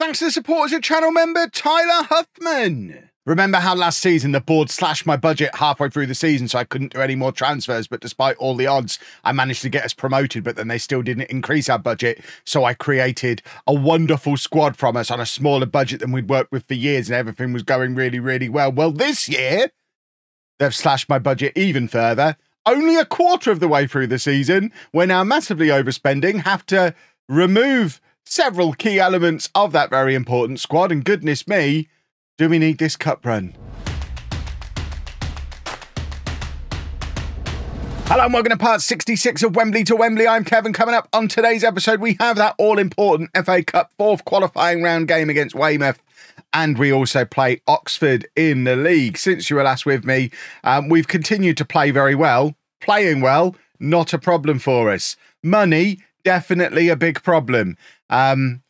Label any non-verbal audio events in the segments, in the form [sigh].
Thanks to the support a channel member, Tyler Huffman. Remember how last season the board slashed my budget halfway through the season so I couldn't do any more transfers, but despite all the odds, I managed to get us promoted, but then they still didn't increase our budget. So I created a wonderful squad from us on a smaller budget than we'd worked with for years, and everything was going really, really well. Well, this year, they've slashed my budget even further. Only a quarter of the way through the season, we're now massively overspending, have to remove several key elements of that very important squad. And goodness me, do we need this cup run? Hello and welcome to part 66 of Wembley to Wembley. I'm Kevin. Coming up on today's episode, we have that all important FA Cup fourth qualifying round game against Weymouth. And we also play Oxford in the league. Since you were last with me, um, we've continued to play very well. Playing well, not a problem for us. Money, definitely a big problem. Um,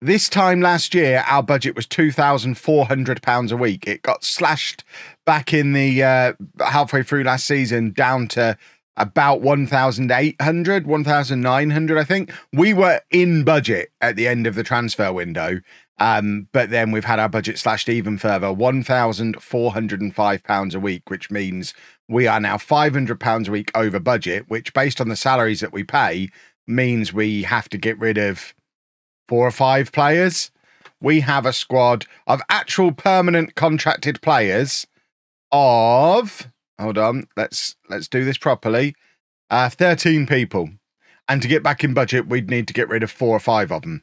this time last year, our budget was two thousand four hundred pounds a week. It got slashed back in the uh, halfway through last season down to about 1,800, 1,900, I think. We were in budget at the end of the transfer window, um, but then we've had our budget slashed even further, £1,405 a week, which means we are now £500 a week over budget, which, based on the salaries that we pay, means we have to get rid of four or five players. We have a squad of actual permanent contracted players of hold on, let's let's do this properly. Uh 13 people. And to get back in budget, we'd need to get rid of four or five of them.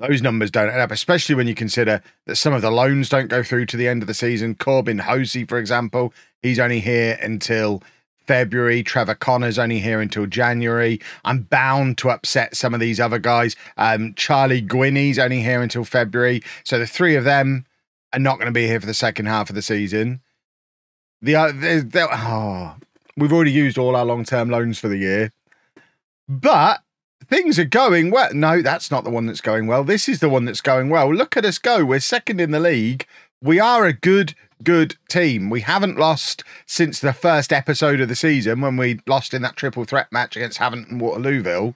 Those numbers don't add up, especially when you consider that some of the loans don't go through to the end of the season. Corbin Hosey, for example, he's only here until February. Trevor Connor's only here until January. I'm bound to upset some of these other guys. Um, Charlie Gwinney's only here until February. So the three of them are not going to be here for the second half of the season. The other, oh, we've already used all our long term loans for the year, but things are going well. No, that's not the one that's going well. This is the one that's going well. Look at us go. We're second in the league. We are a good good team. We haven't lost since the first episode of the season when we lost in that triple threat match against Havant and Waterlooville.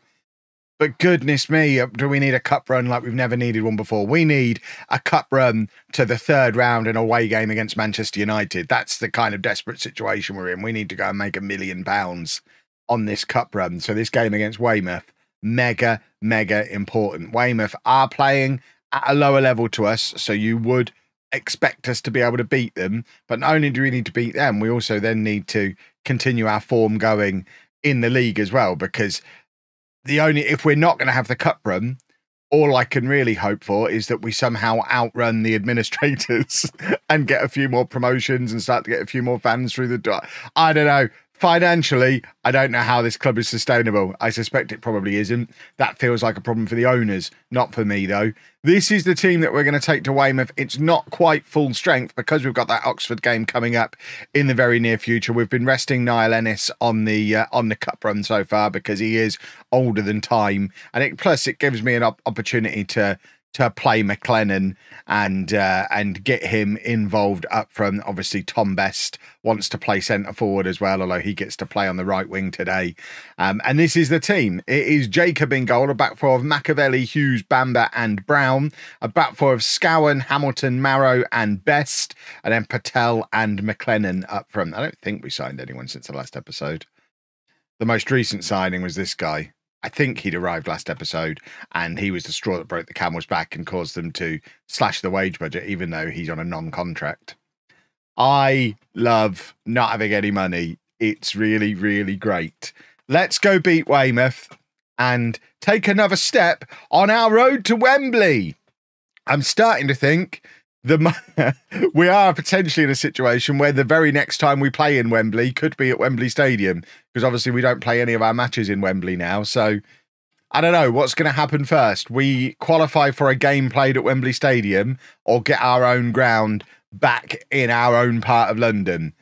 But goodness me, uh, do we need a cup run like we've never needed one before? We need a cup run to the third round in a away game against Manchester United. That's the kind of desperate situation we're in. We need to go and make a million pounds on this cup run. So this game against Weymouth, mega, mega important. Weymouth are playing at a lower level to us, so you would expect us to be able to beat them. But not only do we need to beat them, we also then need to continue our form going in the league as well. Because the only if we're not going to have the cup run, all I can really hope for is that we somehow outrun the administrators [laughs] and get a few more promotions and start to get a few more fans through the door. I don't know financially, I don't know how this club is sustainable. I suspect it probably isn't. That feels like a problem for the owners, not for me, though. This is the team that we're going to take to Weymouth. It's not quite full strength because we've got that Oxford game coming up in the very near future. We've been resting Niall Ennis on the uh, on the cup run so far because he is older than time, and it, plus it gives me an op- opportunity to to play McLennan and uh, and get him involved up front. Obviously, Tom Best wants to play centre forward as well, although he gets to play on the right wing today. Um, and this is the team. It is Jacob in goal, a back four of Machiavelli, Hughes, Bamba, and Brown, a back four of Scowen, Hamilton, Marrow, and Best, and then Patel and McLennan up front. I don't think we signed anyone since the last episode. The most recent signing was this guy. I think he'd arrived last episode, and he was the straw that broke the camel's back and caused them to slash the wage budget, even though he's on a non contract. I love not having any money. It's really, really great. Let's go beat Weymouth and take another step on our road to Wembley. I'm starting to think the [laughs] we are potentially in a situation where the very next time we play in Wembley could be at Wembley Stadium because obviously we don't play any of our matches in Wembley now. So I don't know what's going to happen first. We qualify for a game played at Wembley Stadium or get our own ground back in our own part of London.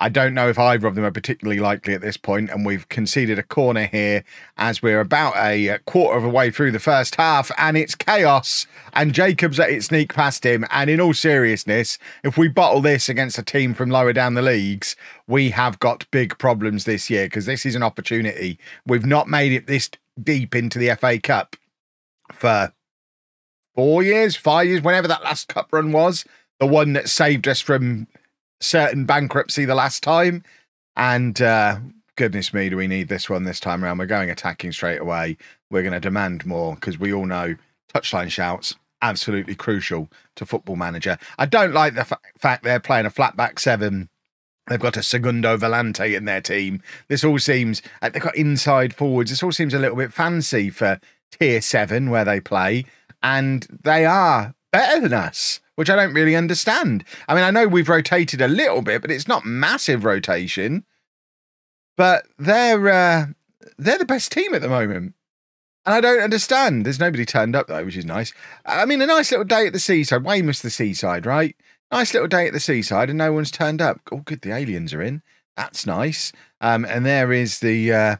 I don't know if either of them are particularly likely at this point, and we've conceded a corner here as we're about a quarter of a way through the first half, and it's chaos. And Jacobs let it sneak past him. And in all seriousness, if we bottle this against a team from lower down the leagues, we have got big problems this year because this is an opportunity. We've not made it this deep into the FA Cup for four years, five years, whenever that last cup run was, the one that saved us from certain bankruptcy the last time. And uh, goodness me, do we need this one this time around? We're going attacking straight away. We're going to demand more because we all know touchline shouts absolutely crucial to football manager. I don't like the fact they're playing a flat back seven. They've got a Segundo Volante in their team. This all seems uh, they've got inside forwards. This all seems a little bit fancy for tier seven where they play, and they are better than us, which I don't really understand. I mean, I know we've rotated a little bit, but it's not massive rotation. But they're uh, they're the best team at the moment. And I don't understand. There's nobody turned up though, which is nice. I mean, a nice little day at the seaside. Weymouth's the seaside, right? Nice little day at the seaside, and no one's turned up. Oh, good, the aliens are in. That's nice. Um, and there is the uh,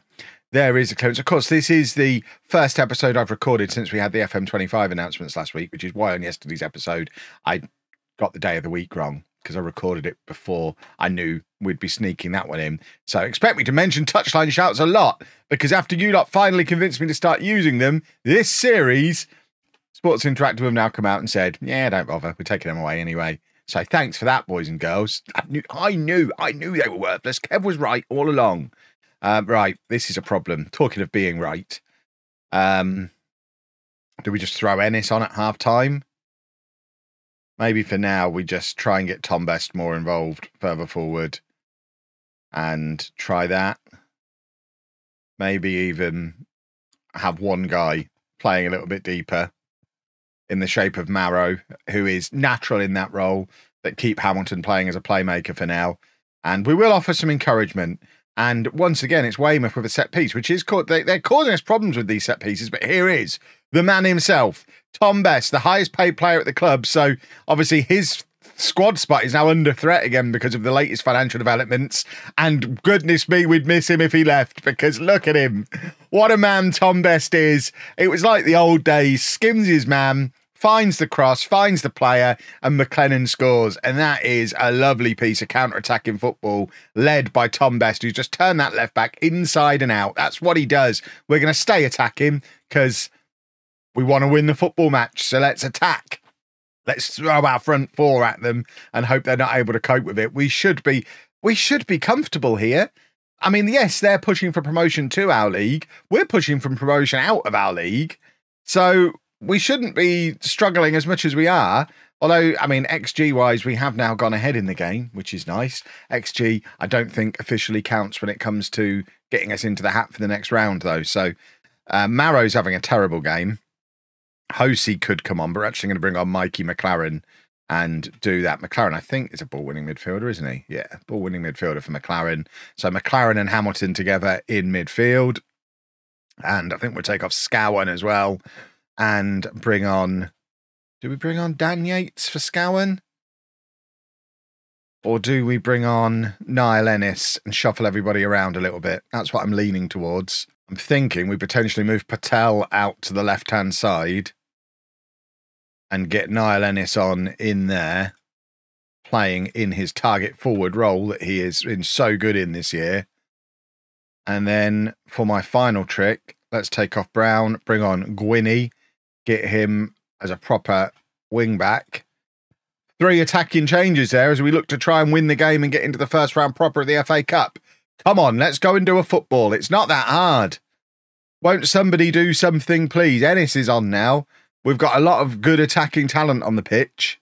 there is a clearance. Of course, this is the first episode I've recorded since we had the FM25 announcements last week, which is why on yesterday's episode I got the day of the week wrong because I recorded it before I knew we'd be sneaking that one in. So expect me to mention touchline shouts a lot because after you lot finally convinced me to start using them, this series, Sports Interactive have now come out and said, yeah, don't bother. We're taking them away anyway. So thanks for that, boys and girls. I knew, I knew, I knew they were worthless. Kev was right all along. Uh, right, this is a problem. Talking of being right, um, do we just throw Ennis on at half time? maybe for now we just try and get Tom Best more involved further forward and try that. Maybe even have one guy playing a little bit deeper in the shape of Marrow, who is natural in that role, that keep Hamilton playing as a playmaker for now. And we will offer some encouragement. And once again, it's Weymouth with a set piece, which is called, they, they're causing us problems with these set pieces. But here is the man himself, Tom Best, the highest paid player at the club. So obviously his squad spot is now under threat again because of the latest financial developments. And goodness me, we'd miss him if he left because look at him. What a man Tom Best is. It was like the old days. Skims man, finds the cross, finds the player, and McLennan scores. And that is a lovely piece of counter attacking football led by Tom Best, who's just turned that left back inside and out. That's what he does. We're going to stay attacking because we want to win the football match, so let's attack. Let's throw our front four at them and hope they're not able to cope with it. We should be we should be comfortable here. I mean, yes, they're pushing for promotion to our league. We're pushing for promotion out of our league. So we shouldn't be struggling as much as we are. Although, I mean, XG wise, we have now gone ahead in the game, which is nice. XG, I don't think officially counts when it comes to getting us into the hat for the next round, though. So, uh, Marrow's having a terrible game. Hosey could come on, but we're actually going to bring on Mikey McLaren and do that. McLaren, I think, is a ball winning midfielder, isn't he? Yeah, ball winning midfielder for McLaren. So McLaren and Hamilton together in midfield. And I think we'll take off Scowen as well and bring on. Do we bring on Dan Yates for Scowen? Or do we bring on Niall Ennis and shuffle everybody around a little bit? That's what I'm leaning towards. I'm thinking we potentially move Patel out to the left hand side and get Niall Ennis on in there, playing in his target forward role that he has been so good in this year. And then for my final trick, let's take off Brown, bring on Gwynny, get him as a proper wing back. Three attacking changes there as we look to try and win the game and get into the first round proper of the FA Cup. Come on, let's go and do a football. It's not that hard. Won't somebody do something, please? Ennis is on now. We've got a lot of good attacking talent on the pitch.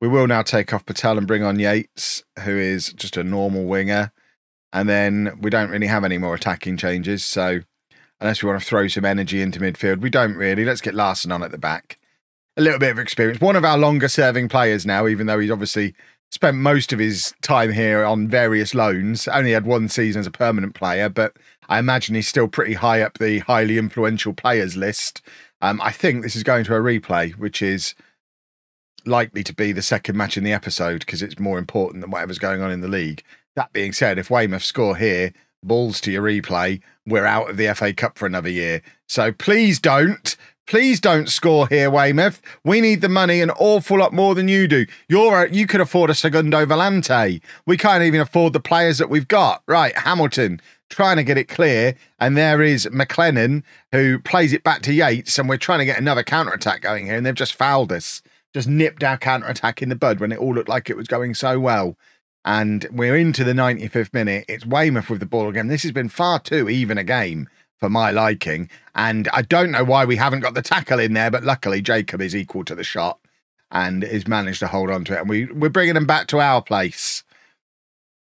We will now take off Patel and bring on Yates, who is just a normal winger. And then we don't really have any more attacking changes. So unless we want to throw some energy into midfield, we don't really. Let's get Larson on at the back. A little bit of experience. One of our longer serving players now, even though he's obviously spent most of his time here on various loans. Only had one season as a permanent player, but I imagine he's still pretty high up the highly influential players list. Um, I think this is going to a replay, which is likely to be the second match in the episode because it's more important than whatever's going on in the league. That being said, if Weymouth score here, balls to your replay, we're out of the FA Cup for another year. So please don't Please don't score here, Weymouth. We need the money an awful lot more than you do. You're you could afford a Segundo Volante. We can't even afford the players that we've got. Right, Hamilton, trying to get it clear. And there is McLennan who plays it back to Yates. And we're trying to get another counter attack going here. And they've just fouled us, just nipped our counter attack in the bud when it all looked like it was going so well. And we're into the 95th minute. It's Weymouth with the ball again. This has been far too even a game for my liking. And I don't know why we haven't got the tackle in there, but luckily Jacob is equal to the shot and has managed to hold on to it. And we, we're bringing them back to our place,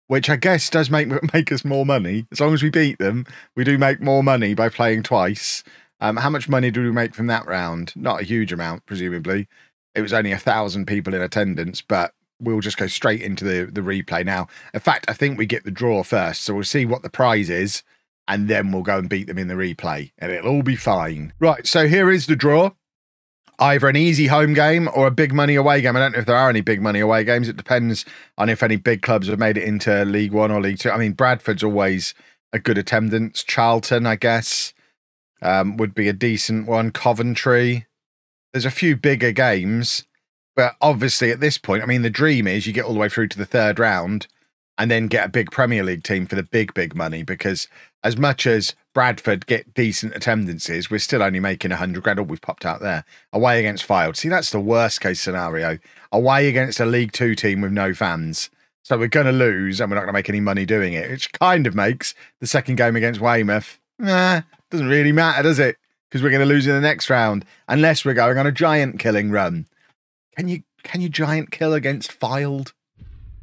which I guess does make [laughs] make us more money. As long as we beat them, we do make more money by playing twice. Um, how much money do we make from that round? Not a huge amount, presumably. It was only a thousand people in attendance, but we'll just go straight into the, the replay now. In fact, I think we get the draw first, so we'll see what the prize is, and then we'll go and beat them in the replay, and it'll all be fine. Right, so here is the draw either an easy home game or a big money away game. I don't know if there are any big money away games. It depends on if any big clubs have made it into League One or League Two. I mean, Bradford's always a good attendance. Charlton, I guess, um, would be a decent one. Coventry. There's a few bigger games, but obviously at this point, I mean, the dream is you get all the way through to the third round and then get a big Premier League team for the big, big money because as much as Bradford get decent attendances, we're still only making a hundred grand. Oh, we've popped out there. Away against Fylde. See, that's the worst case scenario. Away against a League Two team with no fans. So we're going to lose and we're not going to make any money doing it, which kind of makes the second game against Weymouth, nah, doesn't really matter, does it? Because we're going to lose in the next round unless we're going on a giant killing run. Can you can you giant kill against Fylde?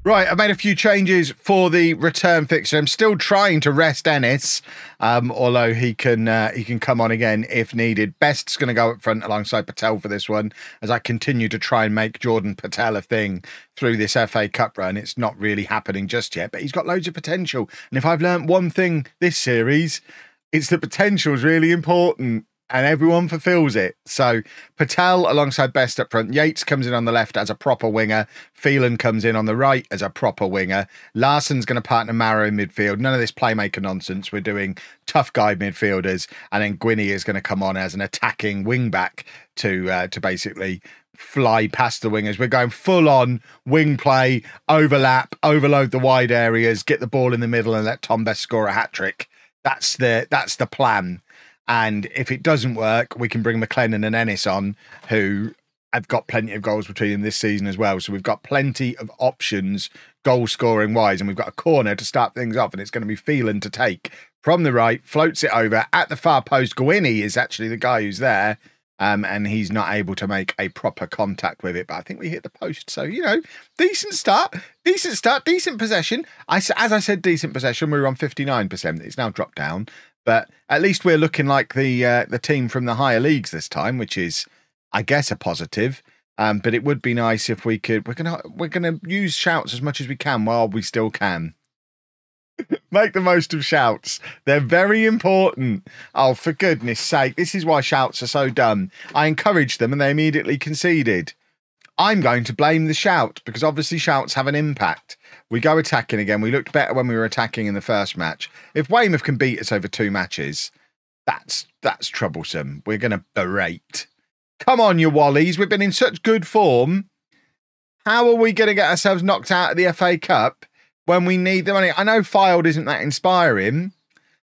Right, I've made a few changes for the return fixture. I'm still trying to rest Ennis, um, although he can uh, he can come on again if needed. Best's going to go up front alongside Patel for this one, as I continue to try and make Jordan Patel a thing through this FA Cup run. It's not really happening just yet, but he's got loads of potential. And if I've learned one thing this series, it's that potential is really important and everyone fulfills it. So Patel alongside Best up front. Yates comes in on the left as a proper winger. Phelan comes in on the right as a proper winger. Larson's going to partner Marrow in midfield. None of this playmaker nonsense. We're doing tough guy midfielders, and then Gwynny is going to come on as an attacking wing back to uh, to basically fly past the wingers. We're going full on wing play, overlap, overload the wide areas, get the ball in the middle, and let Tom Best score a hat trick. That's the that's the plan. And if it doesn't work, we can bring McLennan and Ennis on, who have got plenty of goals between them this season as well. So we've got plenty of options goal scoring wise, and we've got a corner to start things off, and it's going to be Phelan to take from the right, floats it over at the far post. Gwynny is actually the guy who's there. Um, and he's not able to make a proper contact with it. But I think we hit the post, so you know, decent start, decent start, decent possession. I as I said, decent possession. We were on fifty nine percent. It's now dropped down, but at least we're looking like the uh, the team from the higher leagues this time, which is, I guess, a positive. Um, but it would be nice if we could. We're gonna we're gonna use shouts as much as we can while we still can. [laughs] Make the most of shouts. They're very important. Oh, for goodness sake. This is why shouts are so dumb. I encouraged them and they immediately conceded. I'm going to blame the shout because obviously shouts have an impact. We go attacking again. We looked better when we were attacking in the first match. If Weymouth can beat us over two matches, that's that's troublesome. We're going to berate. Come on, you Wallies. We've been in such good form. How are we going to get ourselves knocked out of the FA Cup when we need the money? I know Fylde isn't that inspiring,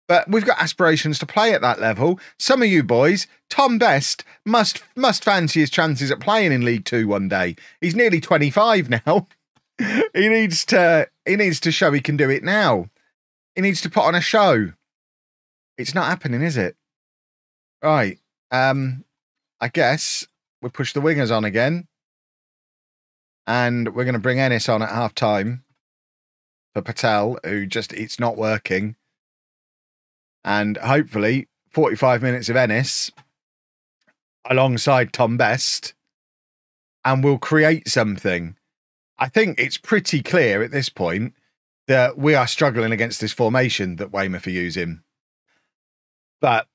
but we've got aspirations to play at that level. Some of you boys, Tom Best must must fancy his chances at playing in League Two one day. He's nearly 25 now. [laughs] [laughs] he needs to he needs to show he can do it now. He needs to put on a show. It's not happening, is it? Right. Um I guess we push the wingers on again. And we're going to bring Ennis on at half time for Patel, who just it's not working. And hopefully 45 minutes of Ennis alongside Tom Best and we'll create something. I think it's pretty clear at this point that we are struggling against this formation that Weymouth are using. But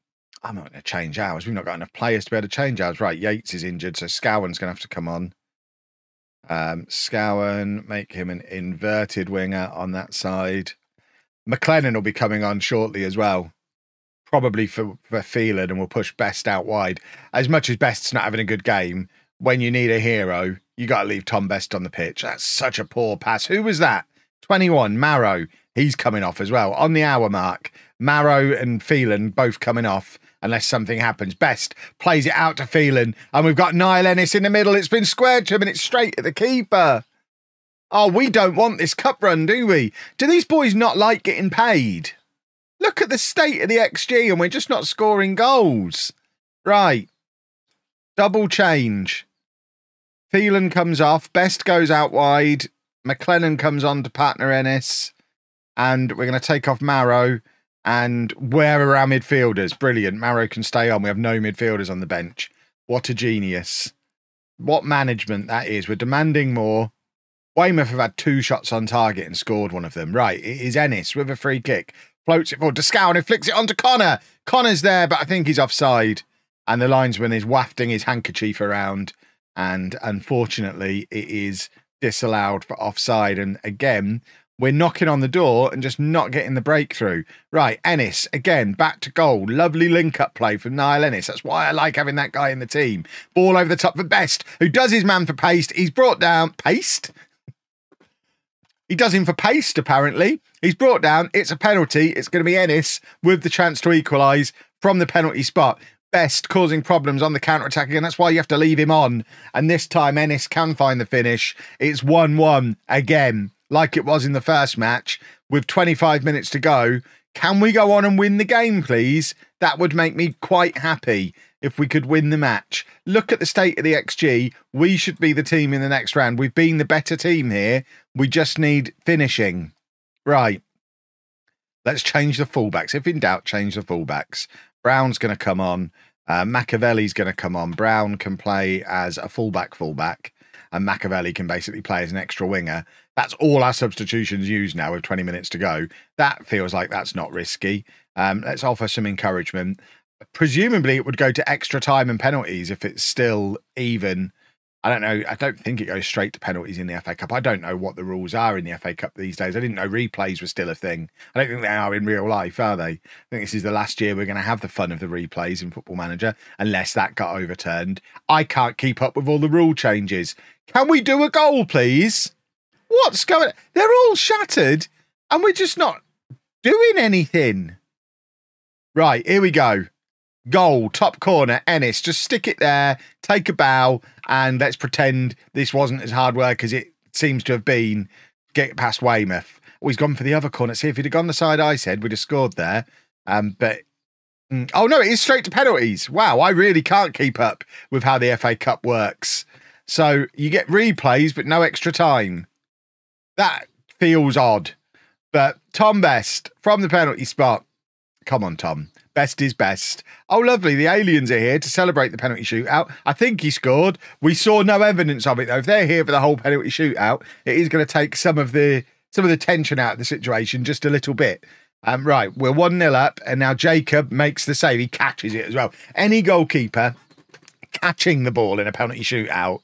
I'm not going to change ours. We've not got enough players to be able to change ours. Right, Yates is injured, so Scowen's going to have to come on. Um, Scowen, make him an inverted winger on that side. McLennan will be coming on shortly as well. Probably for, for Phelan, and we'll push Best out wide. As much as Best's not having a good game, when you need a hero, you got to leave Tom Best on the pitch. That's such a poor pass. Who was that? 21, Marrow. He's coming off as well. On the hour mark, Marrow and Phelan both coming off unless something happens. Best plays it out to Phelan, and we've got Niall Ennis in the middle. It's been squared to him, and it's straight at the keeper. Oh, we don't want this cup run, do we? Do these boys not like getting paid? Look at the state of the XG, and we're just not scoring goals. Right. Double change. Phelan comes off. Best goes out wide. McLennan comes on to partner Ennis. And we're going to take off Marrow. And where are our midfielders? Brilliant. Marrow can stay on. We have no midfielders on the bench. What a genius. What management that is. We're demanding more. Weymouth have had two shots on target and scored one of them. Right, it is Ennis with a free kick. Floats it forward to Scowen flicks it onto Connor. Connor's there, but I think he's offside. And the linesman is wafting his handkerchief around and unfortunately it is disallowed for offside. And again, we're knocking on the door and just not getting the breakthrough. Right, Ennis, again, back to goal. Lovely link up play from Niall Ennis. That's why I like having that guy in the team. Ball over the top for Best, who does his man for Paste. He's brought down. Paste? He does him for Paste, apparently. He's brought down. It's a penalty. It's going to be Ennis with the chance to equalise from the penalty spot best causing problems on the counter attack again. That's why you have to leave him on. And this time, Ennis can find the finish. It's 1 1 again, like it was in the first match, with 25 minutes to go. Can we go on and win the game, please? That would make me quite happy if we could win the match. Look at the state of the XG. We should be the team in the next round. We've been the better team here. We just need finishing. Right. Let's change the fullbacks. If in doubt, change the fullbacks. Brown's going to come on. Uh, Machiavelli's going to come on. Brown can play as a fullback, fullback, and Machiavelli can basically play as an extra winger. That's all our substitutions used now with 20 minutes to go. That feels like that's not risky. Um, let's offer some encouragement. Presumably, it would go to extra time and penalties if it's still even I don't know. I don't think it goes straight to penalties in the FA Cup. I don't know what the rules are in the FA Cup these days. I didn't know replays were still a thing. I don't think they are in real life, are they? I think this is the last year we're going to have the fun of the replays in Football Manager, unless that got overturned. I can't keep up with all the rule changes. Can we do a goal, please? What's going? They're all shattered, and we're just not doing anything. Right, here we go. Goal, top corner, Ennis. Just stick it there, take a bow, and let's pretend this wasn't as hard work as it seems to have been. Get past Weymouth. Oh, he's gone for the other corner. See, if he'd have gone the side I said, we'd have scored there. Um, but mm, oh no, it is straight to penalties. Wow, I really can't keep up with how the FA Cup works. So you get replays, but no extra time. That feels odd. But Tom Best from the penalty spot. Come on, Tom. Best is best. Oh, lovely. The aliens are here to celebrate the penalty shootout. I think he scored. We saw no evidence of it, though. If they're here for the whole penalty shootout, it is going to take some of the some of the tension out of the situation just a little bit. Um, right, we're 1 0 up, and now Jacob makes the save. He catches it as well. Any goalkeeper catching the ball in a penalty shootout,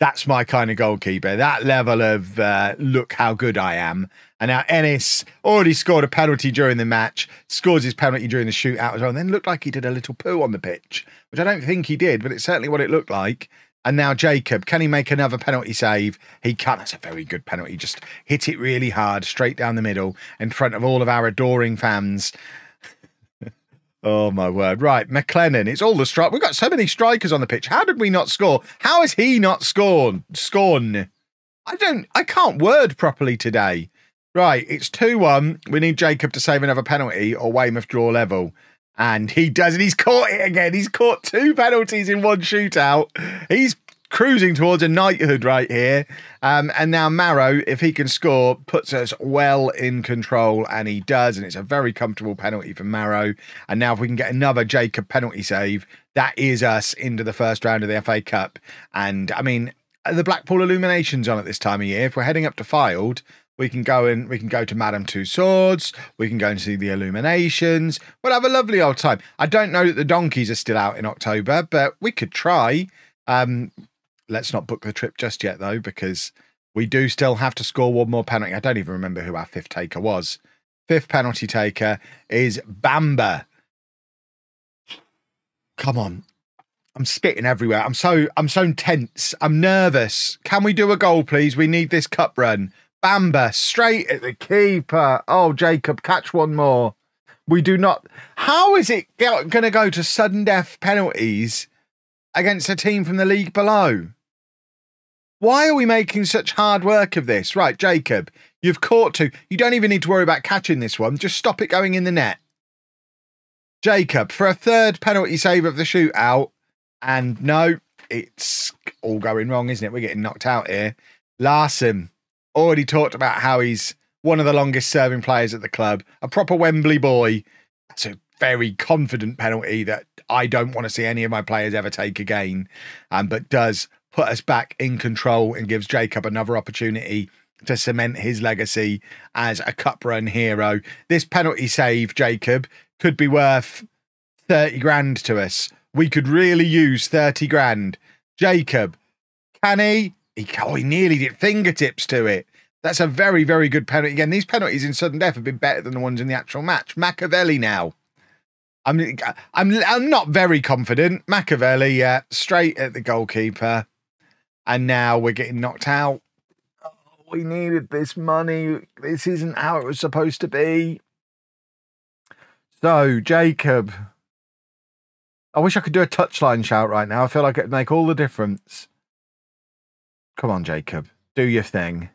that's my kind of goalkeeper. That level of uh, look how good I am and now Ennis already scored a penalty during the match, scores his penalty during the shootout as well, and then looked like he did a little poo on the pitch, which I don't think he did, but it's certainly what it looked like. And now Jacob, can he make another penalty save? He can. That's a very good penalty. Just hit it really hard, straight down the middle, in front of all of our adoring fans. Oh my word! Right, McLennan. It's all the strike. We've got so many strikers on the pitch. How did we not score? How is he not scored? Scorn. I don't. I can't word properly today. Right, it's 2 1. We need Jacob to save another penalty or Weymouth draw level. And he does, and he's caught it again. He's caught two penalties in one shootout. He's cruising towards a knighthood right here. Um, and now Marrow, if he can score, puts us well in control, and he does. And it's a very comfortable penalty for Marrow. And now, if we can get another Jacob penalty save, that is us into the first round of the FA Cup. And I mean, the Blackpool Illuminations on at this time of year. If we're heading up to Fylde, we can go and we can go to Madame Tussauds. We can go and see the Illuminations. We'll have a lovely old time. I don't know that the donkeys are still out in October, but we could try. Um, let's not book the trip just yet though, because we do still have to score one more penalty. I don't even remember who our fifth taker was. Fifth penalty taker is Bamba. Come on. I'm spitting everywhere. I'm so I'm so tense. I'm nervous. Can we do a goal, please? We need this cup run. Bamba straight at the keeper. Oh, Jacob, catch one more. We do not. How is it going to go to sudden death penalties against a team from the league below? Why are we making such hard work of this? Right, Jacob, you've caught two. You don't even need to worry about catching this one. Just stop it going in the net. Jacob, for a third penalty save of the shootout, and no, it's all going wrong, isn't it? We're getting knocked out here. Larsson already talked about how he's one of the longest serving players at the club, a proper Wembley boy. That's a very confident penalty that I don't want to see any of my players ever take again, um, but does put us back in control and gives Jacob another opportunity to cement his legacy as a cup run hero. This penalty save, Jacob, could be worth 30 grand to us. We could really use 30 grand. Jacob, can he? He, oh, he nearly did fingertips to it. That's a very, very good penalty. Again, these penalties in sudden death have been better than the ones in the actual match. Machiavelli now. I'm, I'm, I'm not very confident. Machiavelli, yeah, straight at the goalkeeper, and now we're getting knocked out. Oh, we needed this money. This isn't how it was supposed to be. So, Jacob, I wish I could do a touchline shout right now. I feel like it'd make all the difference. Come on, Jacob, do your thing.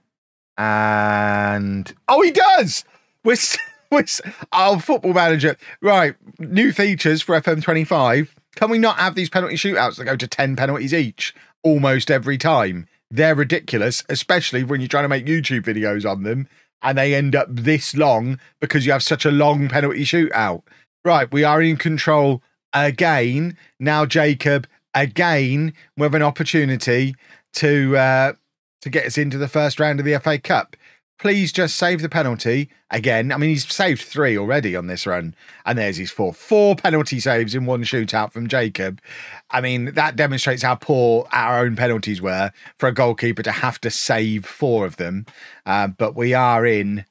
And oh, he does. We're, [laughs] we're our football manager. Right, new features for FM25. Can we not have these penalty shootouts that go to 10 penalties each almost every time? They're ridiculous, especially when you're trying to make YouTube videos on them and they end up this long because you have such a long penalty shootout. Right, we are in control again. Now, Jacob, again, we have an opportunity to uh, to get us into the first round of the FA Cup please just save the penalty again. I mean, he's saved three already on this run, and there's his four. Four penalty saves in one shootout from Jacob. I mean, that demonstrates how poor our own penalties were for a goalkeeper to have to save four of them. Uh, but we are in.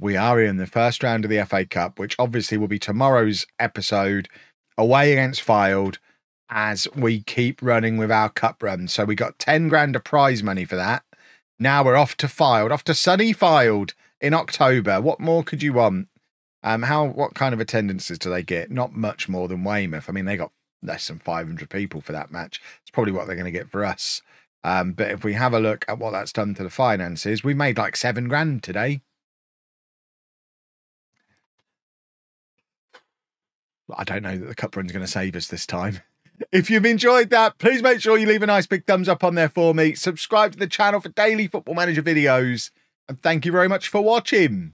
We are in the first round of the FA Cup, which obviously will be tomorrow's episode away against Fylde as we keep running with our cup run. So we got 10 grand of prize money for that now we're off to Fylde, off to sunny Fylde in October. What more could you want? Um, how what kind of attendances do they get? Not much more than Weymouth. I mean, they got less than 500 people for that match. It's probably what they're going to get for us. Um, but if we have a look at what that's done to the finances, we made like seven grand today. I don't know that the cup run's going to save us this time. If you've enjoyed that, please make sure you leave a nice big thumbs up on there for me. Subscribe to the channel for daily Football Manager videos. And thank you very much for watching.